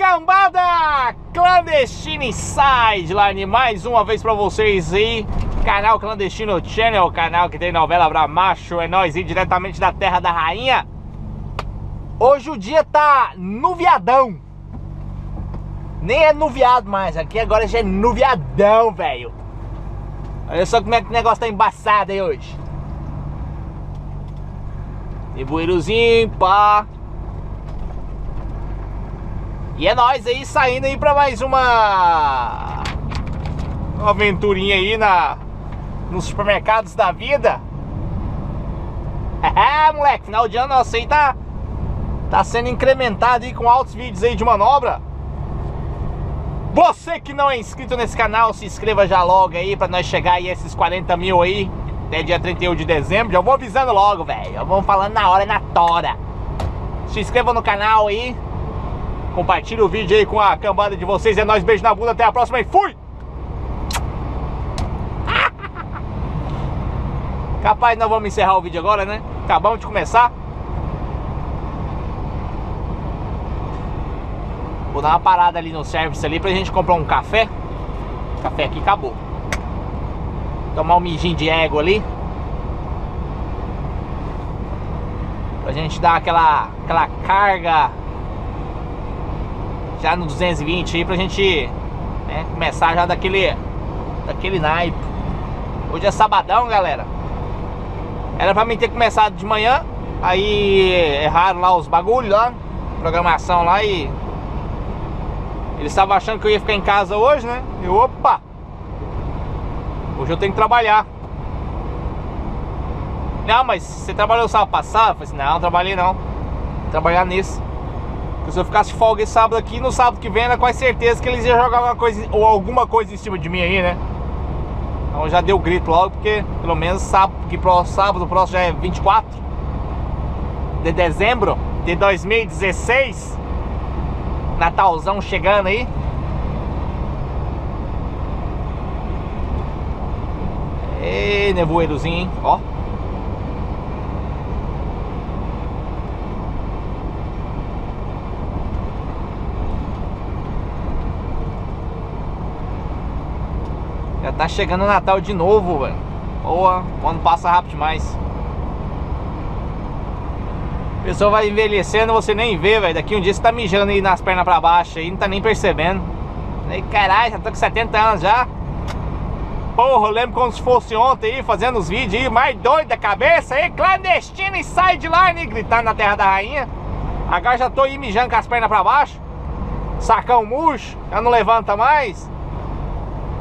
E cambada clandestina Sideline, mais uma vez pra vocês aí, canal Clandestino Channel, canal que tem novela pra macho, é nós aí diretamente da Terra da Rainha. Hoje o dia tá nuviadão, nem é nuviado mais, aqui agora já é nuviadão, velho. Olha só como é que o negócio tá embaçado aí hoje. Nevoeirozinho, pá. E é nós aí saindo aí pra mais uma, aventurinha aí na, nos supermercados da vida. É, moleque, final de ano nosso aí tá, tá sendo incrementado aí com altos vídeos aí de manobra. Você que não é inscrito nesse canal, se inscreva já logo aí pra nós chegar aí esses 40 mil aí até dia 31 de dezembro. Já vou avisando logo, velho. Vamos falando na hora, na tora. Se inscreva no canal aí. Compartilhe o vídeo aí com a cambada de vocês. É nóis, beijo na bunda, até a próxima e fui! Capaz, nós vamos encerrar o vídeo agora, né? Acabamos de começar. Vou dar uma parada ali no service ali pra gente comprar um café. O café aqui acabou. Tomar um mijinho de égua ali. Pra gente dar aquela, aquela carga já no 220 aí pra gente né, começar já daquele daquele naipe. Hoje é sabadão, galera. Era pra mim ter começado de manhã, aí erraram lá os bagulhos lá, programação lá e eles estavam achando que eu ia ficar em casa hoje, né? E opa! Hoje eu tenho que trabalhar. Não, mas você trabalhou sábado passado? Eu falei assim, não, não trabalhei não. Vou trabalhar nesse. Porque se eu ficasse folga esse sábado aqui, no sábado que vem era quase certeza que eles iam jogar alguma coisa ou alguma coisa em cima de mim aí, né? Então já deu grito logo, porque pelo menos sábado, que pro sábado próximo já é 24 de dezembro de 2016. Natalzão chegando aí. Ei, nevoeirozinho, hein? Ó. tá chegando o Natal de novo, velho. Boa, o ano passa rápido demais. A pessoa vai envelhecendo, você nem vê, velho. Daqui um dia você tá mijando aí nas pernas pra baixo aí, não tá nem percebendo. Aí, caralho, já tô com 70 anos já. Porra, eu lembro como se fosse ontem aí, fazendo os vídeos aí, mais doido da cabeça aí, clandestino e sideline, gritando na terra da rainha. Agora já tô aí mijando com as pernas pra baixo. Sacão murcho, já não levanta mais.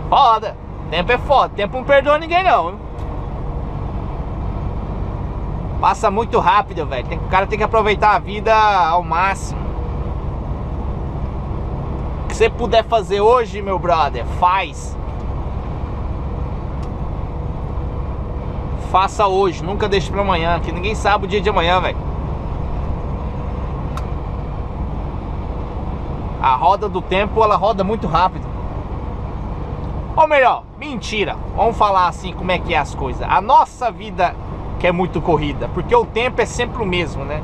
Foda. Tempo é foda, tempo não perdoa ninguém não. Passa muito rápido, velho. O cara tem que aproveitar a vida ao máximo. O que você puder fazer hoje, meu brother, faz. Faça hoje, nunca deixe pra amanhã, que ninguém sabe o dia de amanhã, velho. A roda do tempo, ela roda muito rápido. Ou melhor, mentira. Vamos falar assim como é que é as coisas. A nossa vida que é muito corrida, porque o tempo é sempre o mesmo, né?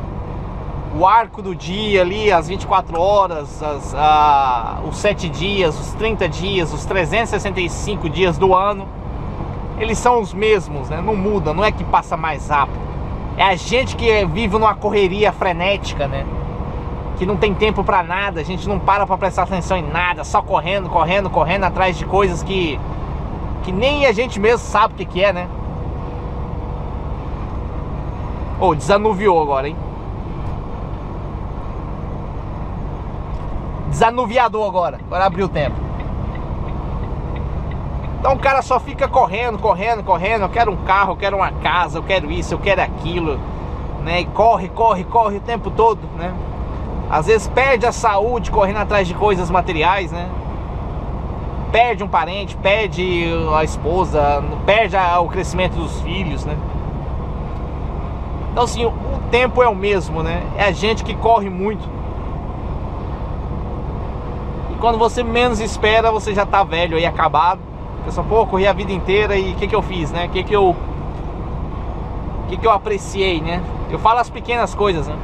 O arco do dia ali, as 24 horas, as, a, os 7 dias, os 30 dias, os 365 dias do ano, eles são os mesmos, né? Não muda, não é que passa mais rápido. É a gente que vive numa correria frenética, né? Que não tem tempo para nada, a gente não para para prestar atenção em nada, só correndo, correndo, correndo atrás de coisas que que nem a gente mesmo sabe o que, que é, né? Ô, oh, desanuviou agora, hein? Desanuviador agora, agora abriu o tempo. Então o cara só fica correndo, correndo, correndo. Eu quero um carro, eu quero uma casa, eu quero isso, eu quero aquilo, né? E corre, corre, corre o tempo todo, né? Às vezes perde a saúde correndo atrás de coisas materiais, né? Perde um parente, perde a esposa, perde o crescimento dos filhos, né? Então assim, o tempo é o mesmo, né? É a gente que corre muito. E quando você menos espera, você já tá velho aí, acabado. Pensa, pô, corri a vida inteira e o que que eu fiz, né? O que que eu... O que que eu apreciei, né? Eu falo as pequenas coisas, né?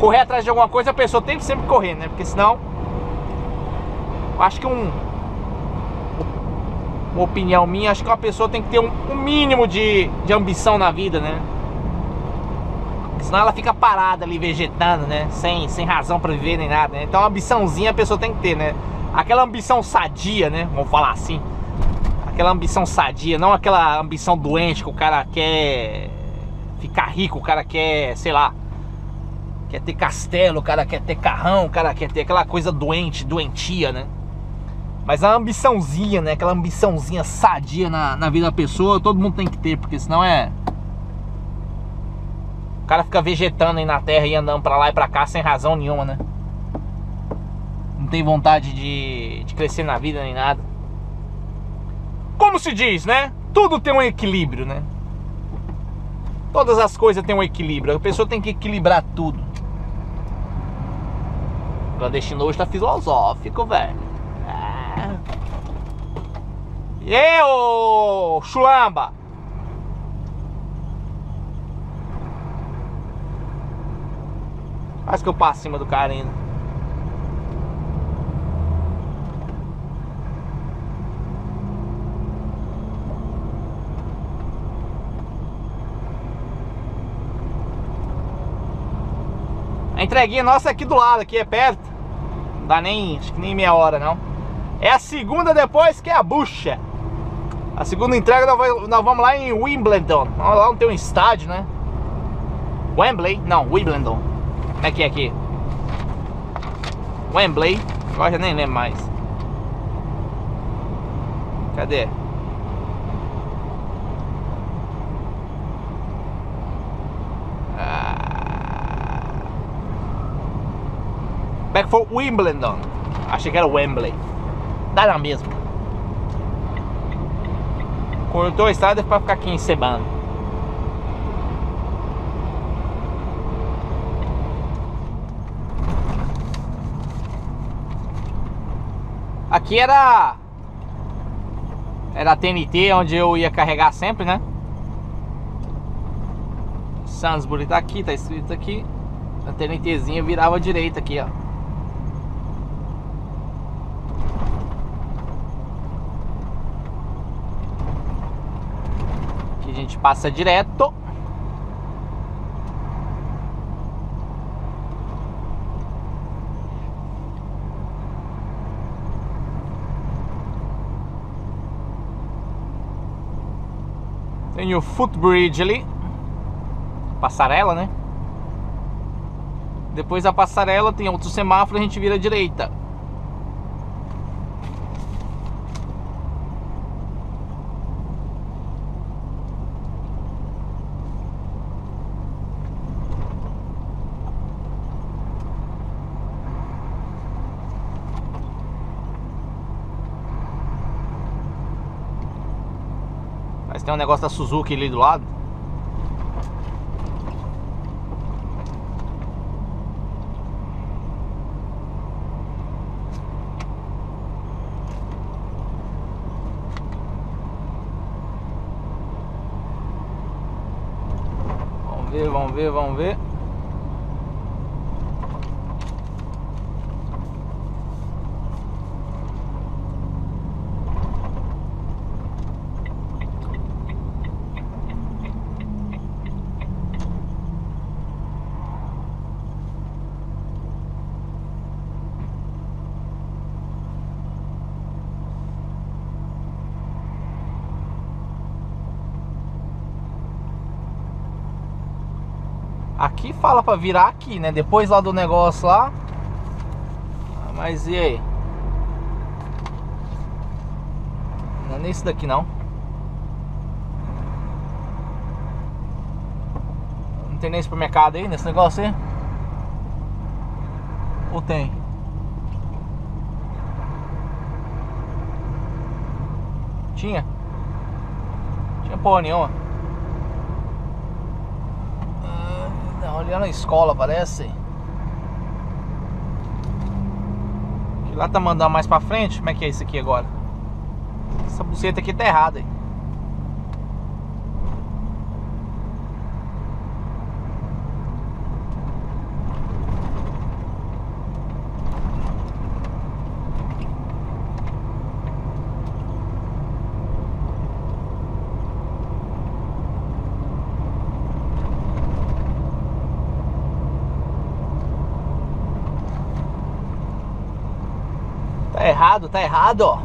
Correr atrás de alguma coisa, a pessoa tem que sempre correr, né? Porque senão. Acho que um. Uma opinião minha, acho que uma pessoa tem que ter um, um mínimo de, de ambição na vida, né? Senão ela fica parada ali, vegetando, né? Sem, sem razão para viver nem nada, né? Então, uma ambiçãozinha a pessoa tem que ter, né? Aquela ambição sadia, né? Vamos falar assim. Aquela ambição sadia, não aquela ambição doente que o cara quer ficar rico, o cara quer, sei lá, quer ter castelo, o cara quer ter carrão, o cara quer ter aquela coisa doente, doentia, né? Mas a ambiçãozinha, né? Aquela ambiçãozinha sadia na, na vida da pessoa, todo mundo tem que ter, porque senão é. O cara fica vegetando aí na terra e andando pra lá e pra cá sem razão nenhuma, né? Não tem vontade de, de crescer na vida nem nada. Como se diz, né? Tudo tem um equilíbrio, né? Todas as coisas têm um equilíbrio. A pessoa tem que equilibrar tudo. Clandestino hoje tá filosófico, velho. É. E ô chulamba? Quase que eu passo acima do cara ainda. A entreguinha nossa é aqui do lado, aqui é perto. Dá nem, acho que nem meia hora não. É a segunda depois que é a bucha. A segunda entrega nós, nós vamos lá em Wimbledon. Lá não tem um estádio, né? Wembley? Não, Wimbledon. Como é que é aqui? Wembley. Agora já nem lembro mais. Cadê? For Wimbledon. Achei que era Wembley. Dá na mesma. Cortou a estrada para ficar aqui encebando. Aqui era era a TNT onde eu ia carregar sempre, né? Sansbury tá aqui, tá escrito aqui. A TNTzinha virava direita aqui, ó. Gente passa direto. Tem o footbridge ali. Passarela, né? Depois da passarela tem outro semáforo, a gente vira à direita. Tem um negócio da Suzuki ali do lado. Vamos ver, vamos ver, vamos ver. Aqui fala pra virar aqui, né? Depois lá do negócio lá. Mas e aí? Não é nesse daqui não. Não tem nem supermercado aí nesse negócio aí? Ou tem? Tinha? Tinha porra nenhuma. Ali na escola, parece. Que lá tá mandando mais pra frente. Como é que é isso aqui agora? Essa buceta aqui tá errada. Aí. Errado, tá errado, ó.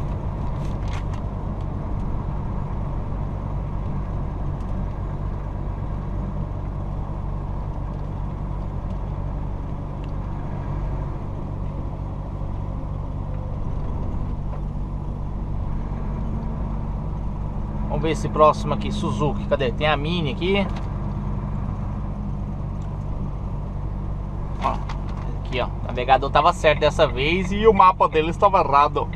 Vamos ver esse próximo aqui, Suzuki. Cadê? Tem a Mini aqui. Ó, aqui, ó. O navegador tava certo dessa vez e o mapa dele estava errado.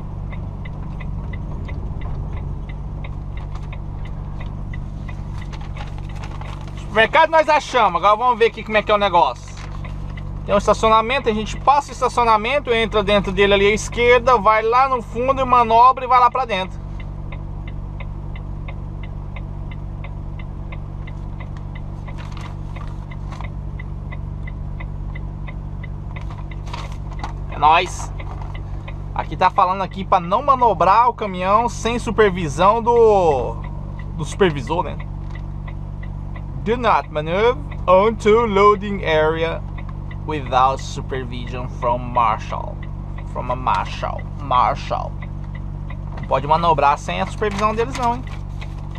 Mercado nós achamos. Agora vamos ver aqui como é que é o negócio. Tem um estacionamento, a gente passa o estacionamento, entra dentro dele ali à esquerda, vai lá no fundo e manobra e vai lá pra dentro. Nós. Aqui tá falando aqui para não manobrar o caminhão sem supervisão do do supervisor, né? Do not maneuver onto loading area without supervision from marshal. From a marshal. Marshal. Não pode manobrar sem a supervisão deles não, hein?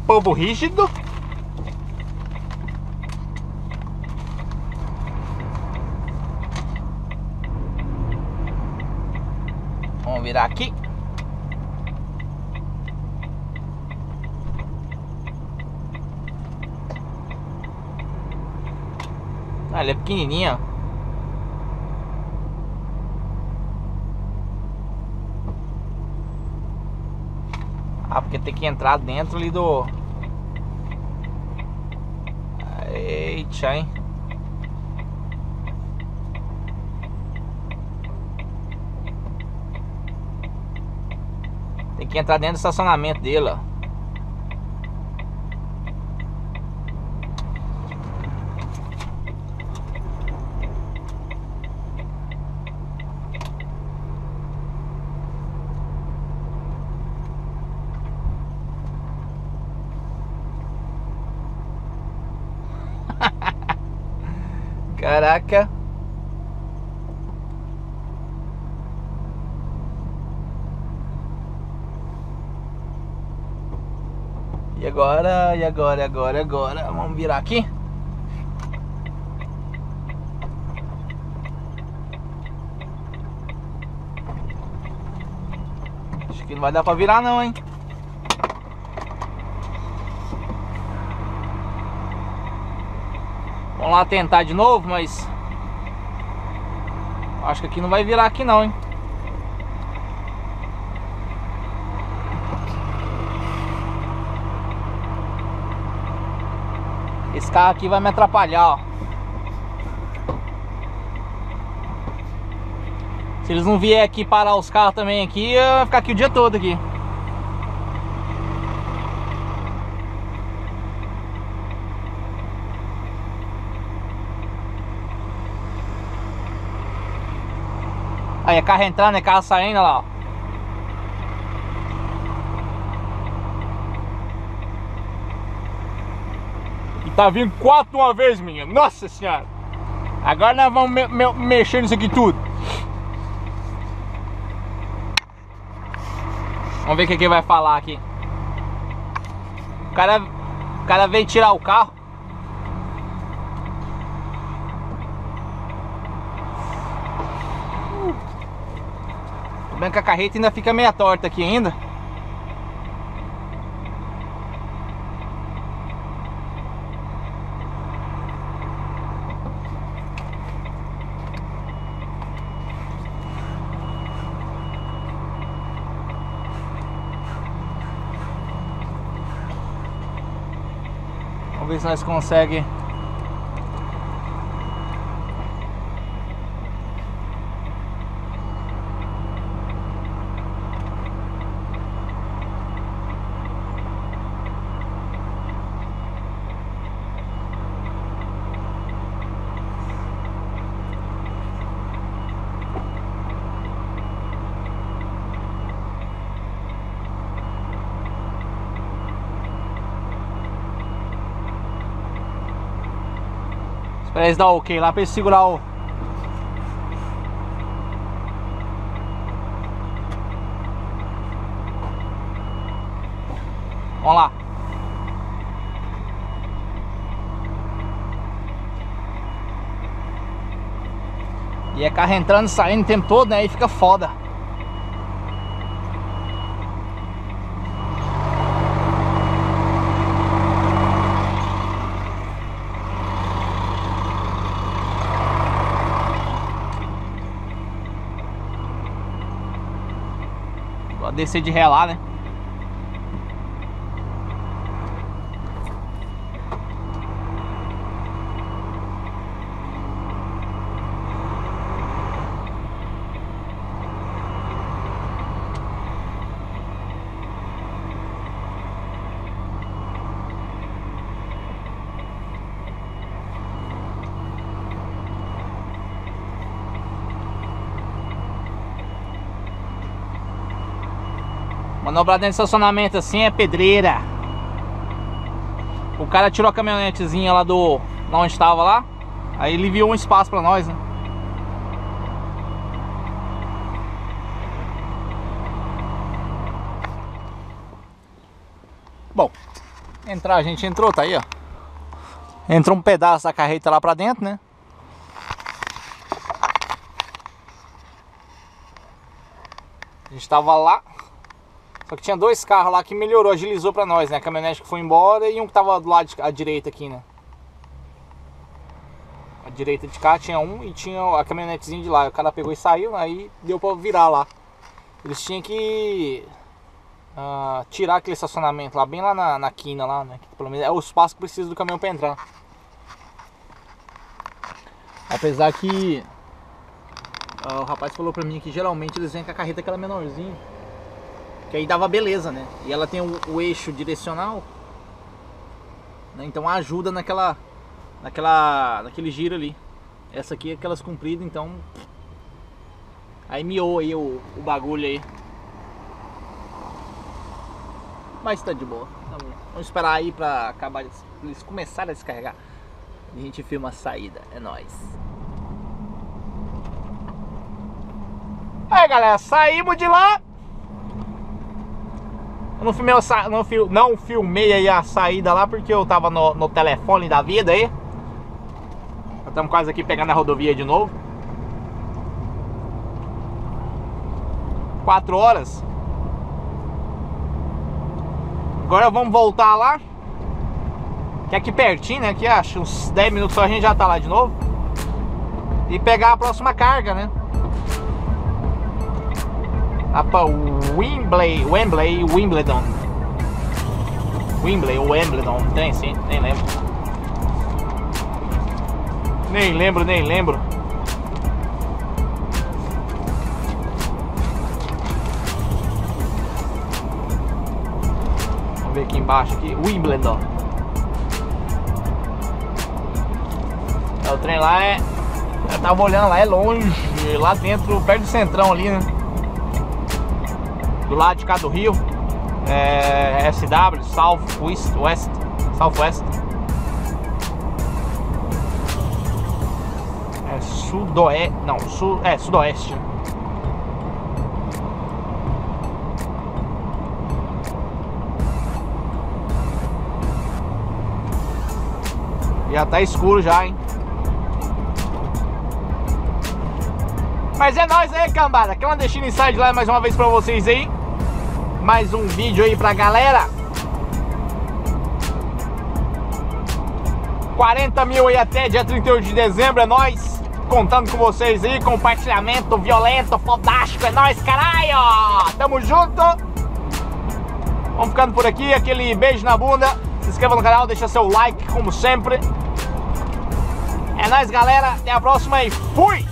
Povo rígido. Virar aqui. Ah, ela é pequenininha. Ah, porque tem que entrar dentro ali do... Eita, hein? Tem que entrar dentro do estacionamento dele, ó. Caraca. E agora, e agora, e agora, e agora? Vamos virar aqui? Acho que não vai dar pra virar não, hein? Vamos lá tentar de novo, mas... Acho que aqui não vai virar aqui não, hein? Esse carro aqui vai me atrapalhar, ó. Se eles não vier aqui parar os carros também aqui, eu vou ficar aqui o dia todo aqui. Aí é carro entrando, é carro saindo, olha lá, ó. Tá vindo quatro uma vez, menino. Nossa senhora. Agora nós vamos me me mexer nisso aqui tudo. Vamos ver o que, que vai falar aqui. O cara, o cara veio tirar o carro. Bem que a carreta ainda fica meia torta aqui ainda. Ver se nós conseguimos Pra eles dar ok lá, pra eles segurar o... Vamos lá. E é carro entrando e saindo o tempo todo, né? Aí fica foda. Descer de ré lá, né? Manobrar dentro de estacionamento assim é pedreira. O cara tirou a caminhonetezinha lá do. lá onde estava lá. Aí ele viu um espaço pra nós, né? Bom, entrar a gente entrou, tá aí, ó. Entrou um pedaço da carreta lá pra dentro, né? A gente tava lá, só que tinha dois carros lá que melhorou, agilizou pra nós, né? A caminhonete que foi embora e um que tava do lado à direita aqui, né? A direita de cá tinha um e tinha a caminhonetezinha de lá. O cara pegou e saiu, aí deu pra virar lá. Eles tinham que uh, tirar aquele estacionamento lá, bem lá na, na quina lá, né? Que, pelo menos é o espaço que precisa do caminhão pra entrar. Apesar que uh, o rapaz falou pra mim que geralmente eles vêm com a carreta aquela menorzinha. Que aí dava beleza, né? E ela tem o, o eixo direcional. Né? Então ajuda naquela. Naquela. Naquele giro ali. Essa aqui é aquelas compridas, então. Aí miou aí o, o bagulho aí. Mas tá de boa. Vamos esperar aí pra acabar eles começarem a descarregar. E a gente filma a saída. É nóis. Aí galera, saímos de lá. Eu não filmei, não, fil, não filmei aí a saída lá porque eu tava no, no telefone da vida aí. Estamos quase aqui pegando a rodovia de novo. Quatro horas. Agora vamos voltar lá. Que é aqui pertinho, né? Aqui acho uns 10 minutos só a gente já tá lá de novo. E pegar a próxima carga, né? Lá pra Wembley, Wembley, Wimbledon. Wembley ou Wimbledon, tem sim, nem lembro. Nem lembro, nem lembro. Vamos ver aqui embaixo aqui, Wimbledon. É, o trem lá é. Eu tava olhando lá, é longe, lá dentro, perto do centrão ali, né? Do lado de cá do rio. É, SW, South West, West, Southwest. É sudoeste, não, sul, é sudoeste. Já tá escuro já, hein? Mas é nóis aí, cambada. Clandestino Inside lá mais uma vez pra vocês aí mais um vídeo aí pra galera. 40 mil aí até dia 38 de dezembro, é nóis. Contando com vocês aí, compartilhamento violento, fodástico, é nóis, caralho! Tamo junto! Vamos ficando por aqui, aquele beijo na bunda. Se inscreva no canal, deixa seu like, como sempre. É nóis, galera. Até a próxima e fui!